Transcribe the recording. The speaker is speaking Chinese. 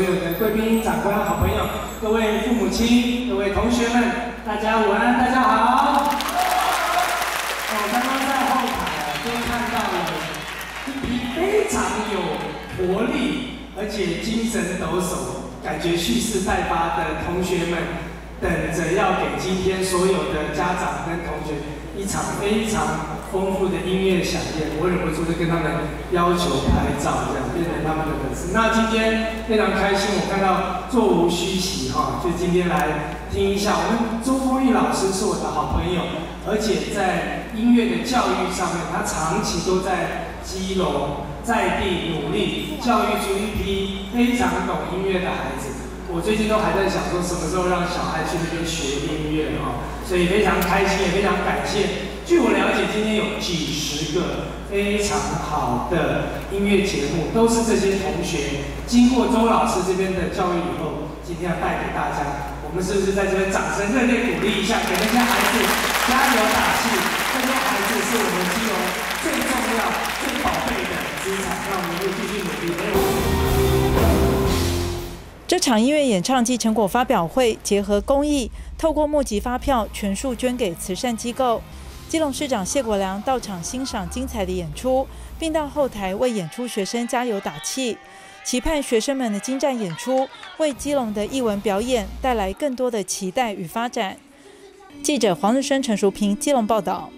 所有的贵宾长官好朋友各位父母亲各位同学们大家午安大家好我刚刚在后台啊就看到了一批非常有活力而且精神抖擞感觉蓄势待发的同学们等着要给今天所有的家长跟同学一场非常。丰富的音乐响宴，我忍不住就跟他们要求拍照，这样变成他们的粉丝。那今天非常开心，我看到座无虚席哈，就今天来听一下。我们周丰玉老师是我的好朋友，而且在音乐的教育上面，他长期都在基隆在地努力，教育出一批非常懂音乐的孩子。我最近都还在想说，什么时候让小孩去那边学音乐哈，所以非常开心，也非常感谢。据我了解，今天有几十个非常好的音乐节目，都是这些同学经过周老师这边的教育以后，今天要带给大家。我们是不是在这边掌声热烈鼓励一下，给那些孩子加油打气？这些孩子是我们基隆最重要、最宝贝的资产，让我们这场音乐演唱暨成果发表会结合公益，透过募集发票全数捐给慈善机构。基隆市长谢国良到场欣赏精彩的演出，并到后台为演出学生加油打气，期盼学生们的精湛演出为基隆的艺文表演带来更多的期待与发展。记者黄日升、陈淑平，基隆报道。